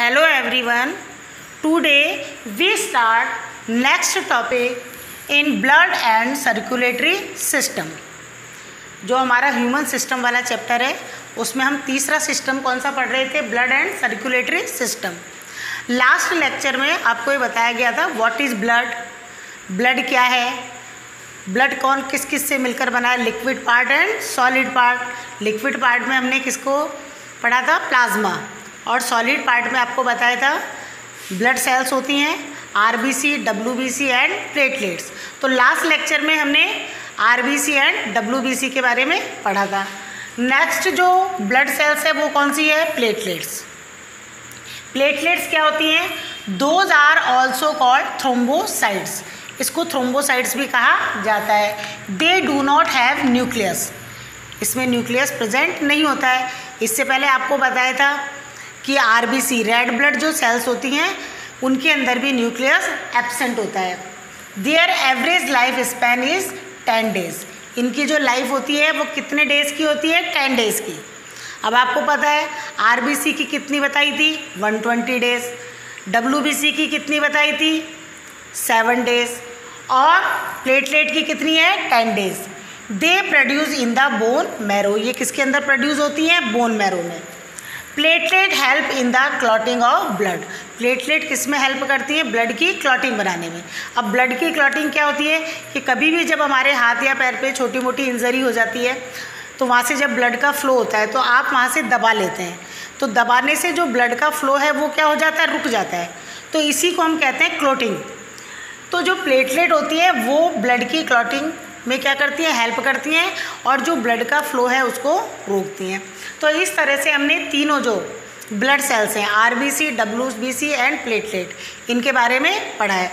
hello, everyone. Today, we start next topic in blood and circulatory system. जो हमारा human system वाला chapter है, उसमें हम तीसरा सिस्टम कौन सा पढ़ रहे थे? Blood and circulatory system last lecture में आपको ये बताया गया था व्हाट इज़ ब्लड ब्लड क्या है? ब्लड कौन, किस किस से मिलकर बना? है liquid part and solid part liquid part में हमने किसको पढ़ा था? प्लाज्मा और सॉलिड पार्ट में आपको बताया था, ब्लड सेल्स होती हैं R B C W B C and platelets. तो लास्ट लेक्चर में हमने R B C and W B C के बारे में पढ़ा था। नेक्स्ट जो ब्लड सेल्स है वो कौन सी है? प्लेटलेट्स। प्लेटलेट्स क्या होती हैं? Those are also called thrombocytes इसको थ्रोम्बोसाइड्स भी कहा जाता है। They do not have nucleus इसमें न्यूक्लियस प्रेजेंट नहीं होता है। इससे पहले आपको बताया था कि आरबीसी रेड ब्लड जो सेल्स होती हैं, उनके अंदर भी न्यूक्लियस एबसेंट होता है। Their average life span is ten days इनकी जो लाइफ होती है, वो कितने डेज़ की होती है? टेन डेज़ की। अब आपको पता है आरबीसी की कितनी बताई थी? वन ट्वेंटी डेज़ डब्ल्यूबीसी की कितनी बताई थी? सेवन डेज़ और प्लेटलेट की कितनी है? Ten days they produce in the bone marrow ये किसके अंदर प्रोड्यूस होती हैं? बोन मैरो में। Platelet help in the clotting of blood platelet किसमें हेल्प करती है? ब्लड की क्लॉटिंग बनाने में। अब ब्लड की क्लॉटिंग क्या होती है? कि कभी भी जब हमारे हाथ या पैर पे छोटी मोटी इंजरी हो जाती है तो वहाँ से जब ब्लड का फ्लो होता है तो आप वहाँ से दबा लेते हैं। तो दबाने से जो ब्लड का फ्लो है, वो क्या हो जाता है? रुक जाता है। तो इसी को हम कहते हैं क्लोटिंग तो जो प्लेटलेट होती है, वो ब्लड की क्लॉटिंग में क्या करती हैं? हेल्प करती हैं और जो ब्लड का फ्लो है, उसको रोकती हैं। तो इस तरह से हमने तीनों जो ब्लड सेल्स हैं R B C W B C and platelet इनके बारे में पढ़ा है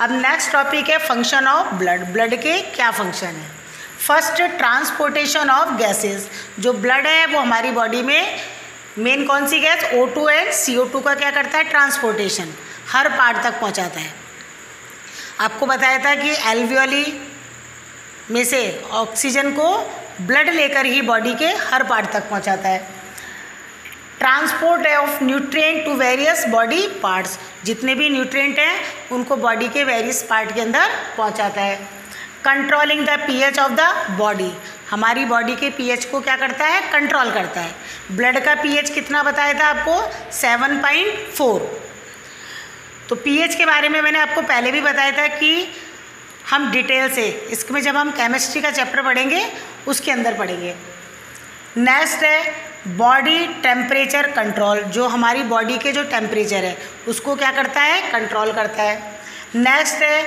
अब नेक्स्ट टॉपिक है फ़ंक्शन ऑफ़ ब्लड ब्लड के क्या फ़ंक्शन है? फ़र्स्ट ट्रांसपोर्टेशन ऑफ़ गैसेस जो ब्लड है, वो हमारी बॉडी में मेन कौन सी gas O two and C O two का क्या करता है? ट्रांसपोर्टेशन हर पार्ट तक पहुंचाता है। आपको बताया था कि एल्वियोली में से ऑक्सीजन को ब्लड लेकर ही बॉडी के हर पार्ट तक पहुंचाता है। Transport of nutrient to various body parts जितने भी न्यूट्रिएंट हैं, उनको बॉडी के वेरियस पार्ट के अंदर पहुंचाता है। Controlling the pH of the body हमारी बॉडी के पीएच को क्या करता है? कंट्रोल करता है। ब्लड का पीएच कितना बताया था आपको? सेवन पॉइंट फोर तो पीएच के बारे में मैंने आपको पहले भी बताया था कि हम डिटेल से, इसमें जब हम केमिस्ट्री का चैप्टर पढ़ेंगे, उसके अंदर पढ़ेंगे। नेक्स्ट है बॉडी टेम्परेचर कंट्रोल जो हमारी बॉडी के जो टेम्परेचर है, उसको क्या करता है? कंट्रोल करता है। नेक्स्ट है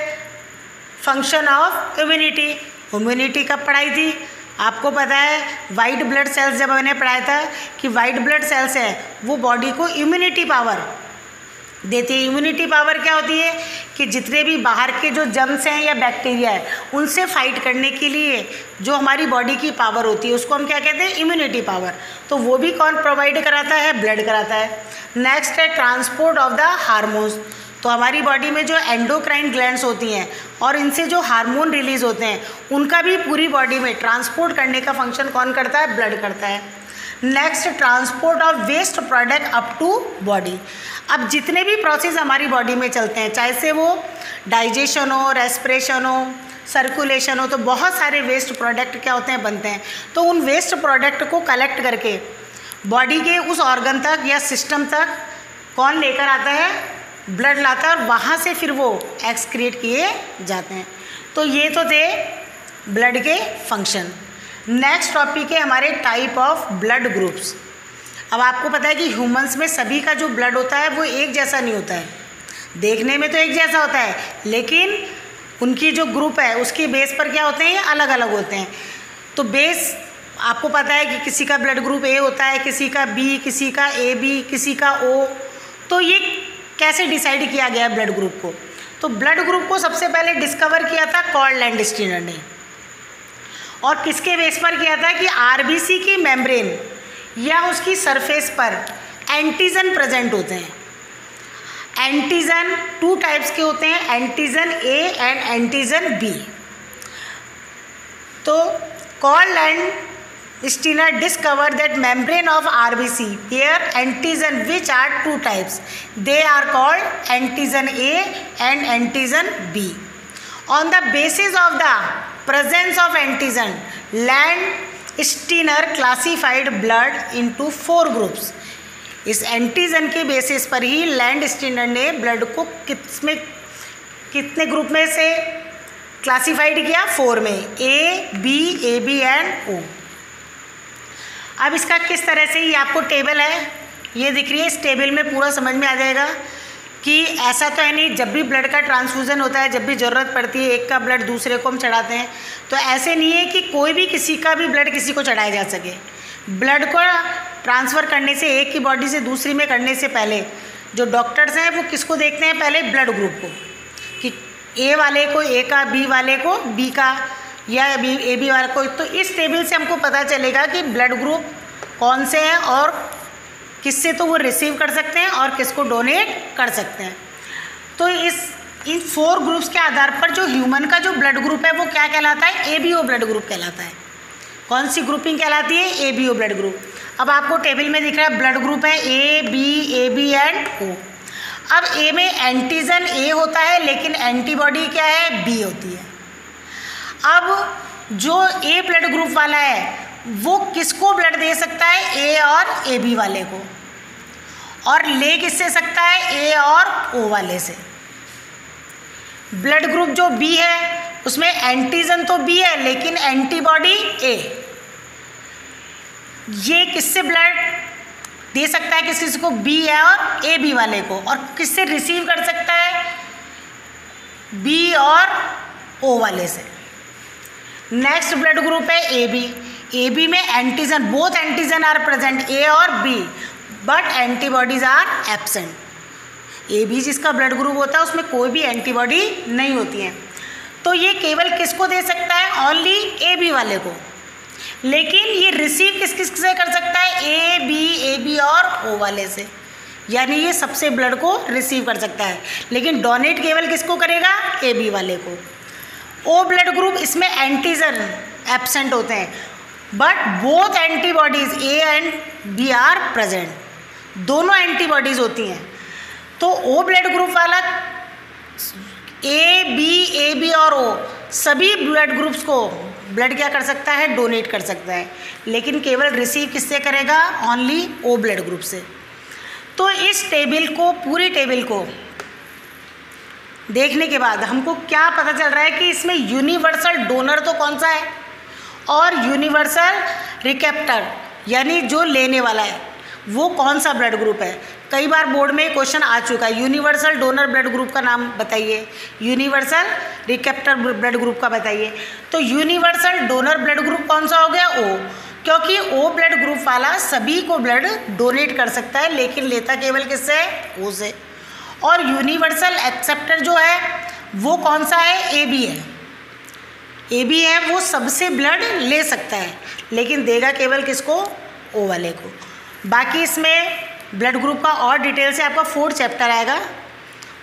फ़ंक्शन ऑफ़ इम्यूनिटी इम्यूनिटी कब पढ़ाई थी? आपको पता है वाइट ब्लड सेल्स जब मैंने पढ़ाया था, कि वाइट ब्लड सेल्स है, वो बॉडी को इम्यूनिटी पावर देती है। इम्यूनिटी पावर क्या होती है? कि जितने भी बाहर के जो जम्स हैं या बैक्टीरिया है, उनसे फाइट करने के लिए जो हमारी बॉडी की पावर होती है, उसको हम क्या कहते हैं? इम्यूनिटी पावर तो वो भी कौन प्रोवाइड कराता है? ब्लड कराता है। नेक्स्ट है ट्रांसपोर्ट ऑफ़ द हारमोन्स तो हमारी बॉडी में जो एंडोक्राइन ग्लैंड्स होती हैं और इनसे जो हार्मोन रिलीज़ होते हैं, उनका भी पूरी बॉडी में ट्रांसपोर्ट करने का फ़ंक्शन कौन करता है? ब्लड करता है। Next transport of waste product up to body अब जितने भी प्रोसेस हमारी बॉडी में चलते हैं, चाहे से वो डाइजेशन हो रेस्परेशन हो सर्कुलेशन हो तो बहुत सारे वेस्ट प्रोडक्ट क्या होते हैं, बनते हैं। तो उन वेस्ट प्रोडक्ट को कलेक्ट करके बॉडी के उस ऑर्गन तक या सिस्टम तक कौन लेकर आता है? ब्लड लाता है और वहाँ से फिर वो एक्सक्रिएट किए जाते हैं। तो ये तो थे ब्लड के फ़ंक्शन नेक्स्ट टॉपिक है हमारे टाइप ऑफ़ ब्लड ग्रुप्स अब आपको पता है कि ह्यूमंस में सभी का जो ब्लड होता है वो एक जैसा नहीं होता है। देखने में तो एक जैसा होता है, लेकिन उनकी जो ग्रुप है, उसके बेस पर क्या होते हैं? ये अलग अलग होते हैं। तो बेस आपको पता है कि किसी का ब्लड ग्रुप ए होता है, किसी का बी किसी का ए बी किसी का ओ तो ये कैसे डिसाइड किया गया ब्लड ग्रुप को? तो ब्लड ग्रुप को सबसे पहले डिस्कवर किया था कॉल लैंड ने। और किसके बेस पर किया था कि आरबीसी की मेम्ब्रेन या उसकी सरफेस पर एंटीजन प्रेजेंट होते हैं। एंटीजन टू टाइप्स के होते हैं antigen A and antigen B तो Karl Landsteiner discover that membrane of R B C pair antigen which are two types they are called antigen A and antigen B on the basis of the presence of antigen, Land Stinner classified blood into four groups इस antigen के basis पर ही Landsteiner ने blood को कितने कितने group में से क्लासिफाइड किया? फोर में। A B A B and O अब इसका किस तरह से ये आपको टेबल है? ये दिख रही है इस टेबल में पूरा समझ में आ जाएगा। कि ऐसा तो है नहीं, जब भी ब्लड का ट्रांसफ्यूज़न होता है, जब भी ज़रूरत पड़ती है, एक का ब्लड दूसरे को हम चढ़ाते हैं तो ऐसे नहीं है कि कोई भी किसी का भी ब्लड किसी को चढ़ाया जा सके। ब्लड को ट्रांसफ़र करने से, एक की बॉडी से दूसरी में करने से पहले, जो डॉक्टर्स हैं, वो किसको देखते हैं? पहले ब्लड ग्रुप को, कि ए वाले को ए का बी वाले को बी का, या बी ए बी वाले को तो इस टेबल से हमको पता चलेगा कि ब्लड ग्रुप कौन से हैं और किससे तो वो रिसीव कर सकते हैं और किसको डोनेट कर सकते हैं। तो इस, इन फोर ग्रुप्स के आधार पर जो ह्यूमन का जो ब्लड ग्रुप है, वो क्या कहलाता है? A B O blood group कहलाता है। कौन सी ग्रुपिंग कहलाती है? A B O blood group अब आपको टेबल में दिख रहा है ब्लड ग्रुप है A B A B and O अब ए में एंटीजन ए होता है, लेकिन एंटीबॉडी क्या है? बी होती है। अब जो ए ब्लड ग्रुप वाला है वो किसको ब्लड दे सकता है? ए और ए बी वाले को। और ले किससे सकता है? ए और ओ वाले से। ब्लड ग्रुप जो बी है, उसमें एंटीजन तो बी है, लेकिन एंटीबॉडी ए ये किससे ब्लड दे सकता है? किस किसी को? बी है और ए बी वाले को। और किससे रिसीव कर सकता है? बी और ओ वाले से। नेक्स्ट ब्लड ग्रुप है ए बी बी में antigen both antigen are present A और B but antibodies are absent A B जिसका ब्लड ग्रुप होता है, उसमें कोई भी एंटीबॉडी नहीं होती है। तो ये केवल किसको दे सकता है? ओनली ए बी वाले को। लेकिन ये रिसीव किस किस से कर सकता है? ए बी ए बी और ओ वाले से। यानी ये सबसे ब्लड को रिसीव कर सकता है। लेकिन डोनेट केवल किसको करेगा? ए बी वाले को। ओ ब्लड ग्रुप इसमें एंटीजन एबसेंट होते हैं। But both antibodies A and B are present दोनों एंटीबॉडीज होती हैं। तो ओ ब्लड ग्रुप वाला ए बी ए बी और ओ सभी ब्लड ग्रुप्स को ब्लड क्या कर सकता है? डोनेट कर सकता है। लेकिन केवल रिसीव किससे करेगा? ओनली ओ ब्लड ग्रुप से। तो इस टेबल को, पूरी टेबल को देखने के बाद हमको क्या पता चल रहा है कि इसमें यूनिवर्सल डोनर तो कौन सा है? और यूनिवर्सल रिकेप्टर यानी जो लेने वाला है, वो कौन सा ब्लड ग्रुप है? कई बार बोर्ड में क्वेश्चन आ चुका है। यूनिवर्सल डोनर ब्लड ग्रुप का नाम बताइए। यूनिवर्सल रिकेप्टर ब्लड ग्रुप का बताइए। तो यूनिवर्सल डोनर ब्लड ग्रुप कौन सा हो गया? ओ क्योंकि ओ ब्लड ग्रुप वाला सभी को ब्लड डोनेट कर सकता है, लेकिन लेता केवल किससे? ओ से। और यूनिवर्सल एक्सेप्टर जो है, वो कौन सा है? ए बी है। ए बी है, वो सबसे ब्लड ले सकता है, लेकिन देगा केवल किसको? ओ वाले को। बाकी इसमें ब्लड ग्रुप का और डिटेल से आपका फोर्थ चैप्टर आएगा।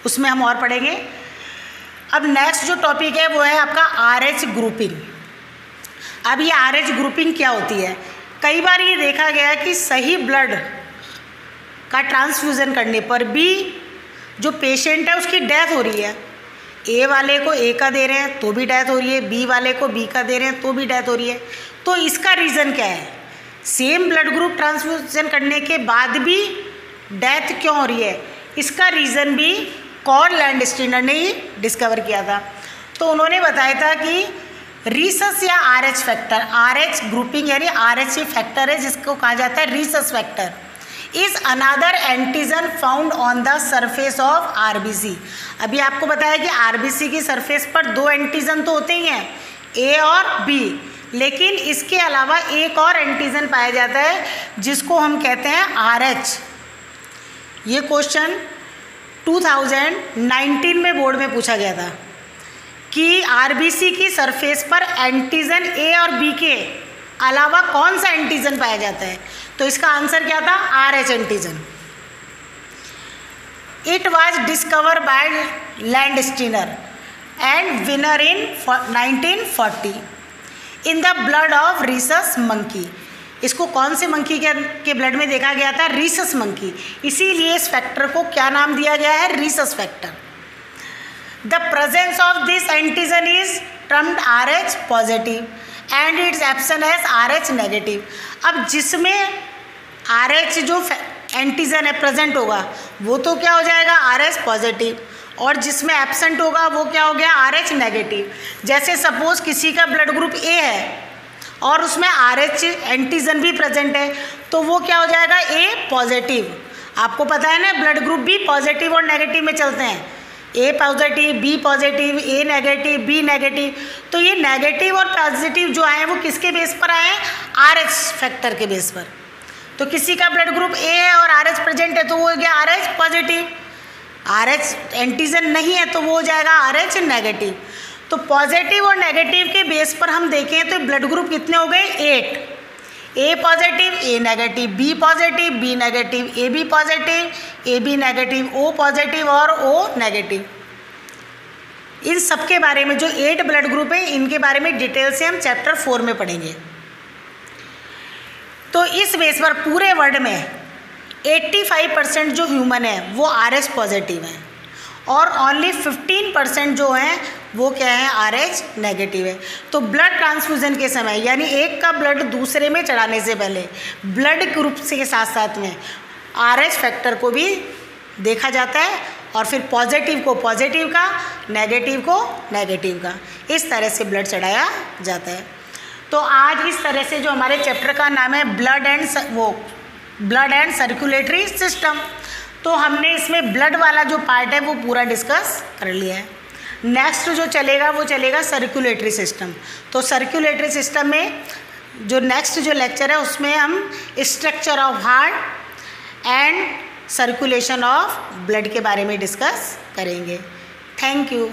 उसमें हम और पढ़ेंगे। अब नेक्स्ट जो टॉपिक है, वो है आपका आर एच ग्रुपिंग अब ये आर एच ग्रुपिंग क्या होती है? कई बार ये देखा गया कि सही ब्लड का ट्रांसफ्यूज़न करने पर भी जो पेशेंट है, उसकी डेथ हो रही है। ए वाले को ए का दे रहे हैं तो भी डेथ हो रही है। बी वाले को बी का दे रहे हैं तो भी डेथ हो रही है। तो इसका रीज़न क्या है? सेम ब्लड ग्रुप ट्रांसफ्यूजन करने के बाद भी डेथ क्यों हो रही है? इसका रीज़न भी कॉल लैंड स्टीनर ने ही डिस्कवर किया था। तो उन्होंने बताया था कि रीसस या R H factor R H grouping यानी आर एच फैक्टर है, जिसको कहा जाता है rhesus factor is another antigen found on the surface of RBC अभी आपको बताया कि आरबीसी की सरफेस पर दो एंटीजन तो होते ही हैं ए और बी लेकिन इसके अलावा एक और एंटीजन पाया जाता है, जिसको हम कहते हैं आर एच ये क्वेश्चन 2019 में बोर्ड में पूछा गया था कि आरबीसी की सरफेस पर एंटीजन ए और बी के अलावा कौन सा एंटीजन पाया जाता है? तो इसका आंसर क्या था? R H antigen it was discover by Landsteiner and Wiener in 1940 in the blood of rhesus monkey इसको कौन से मंकी के के ब्लड में देखा गया था? रीसस मंकी इसीलिए इस फैक्टर को क्या नाम दिया गया है? Rhesus factor the presence of this antigen is termed R H positive and its absence as R H negative अब जिसमें आर एच जो एंटीजन है प्रेजेंट होगा, वो तो क्या हो जाएगा? आर एच पॉजिटिव और जिसमें एबसेंट होगा, वो क्या हो गया? आर एच नेगेटिव जैसे सपोज़ किसी का ब्लड ग्रुप ए है, और उसमें आर एच एंटीजन भी प्रेजेंट है तो वो क्या हो जाएगा? ए पॉजिटिव आपको पता है ना ब्लड ग्रुप भी पॉजिटिव और नेगेटिव में चलते हैं। A positive B positive A negative B negative तो ये नेगेटिव और पॉजिटिव जो आए हैं, वो किसके बेस पर आए हैं? आर एच फैक्टर के बेस पर। तो किसी का ब्लड ग्रुप ए है और आर एच प्रेजेंट है तो वो हो गया R H positive R H antigen नहीं है तो वो हो जाएगा आर एच नेगेटिव तो पॉजिटिव और नेगेटिव के बेस पर हम देखें तो ब्लड ग्रुप कितने हो गए? Eight A positive A negative B positive B negative A B positive A B negative O positive और ओ नेगेटिव इन सब के बारे में जो एट ब्लड ग्रुप है, इनके बारे में डिटेल से हम चैप्टर फोर में पढ़ेंगे. तो इस बेस पर पूरे वर्ल्ड में 85 परसेंट जो ह्यूमन है, वो आर एच पॉजिटिव हैं और ओनली 15 परसेंट जो हैं वो क्या है? आर एच नेगेटिव है। तो ब्लड ट्रांसफ्यूज़न के समय, यानी एक का ब्लड दूसरे में चढ़ाने से पहले ब्लड ग्रुप के साथ साथ में आर एच फैक्टर को भी देखा जाता है और फिर पॉजिटिव को पॉजिटिव का नेगेटिव को नेगेटिव का। इस तरह से ब्लड चढ़ाया जाता है। तो आज इस तरह से जो हमारे चैप्टर का नाम है ब्लड एंड वो ब्लड एंड सर्कुलेटरी सिस्टम तो हमने इसमें ब्लड वाला जो पार्ट है, वो पूरा डिस्कस कर लिया है। नेक्स्ट जो चलेगा, वो चलेगा सर्कुलेटरी सिस्टम तो सर्कुलेटरी सिस्टम में जो नेक्स्ट जो लेक्चर है, उसमें हम structure of heart and circulation of blood के बारे में डिस्कस करेंगे. Thank you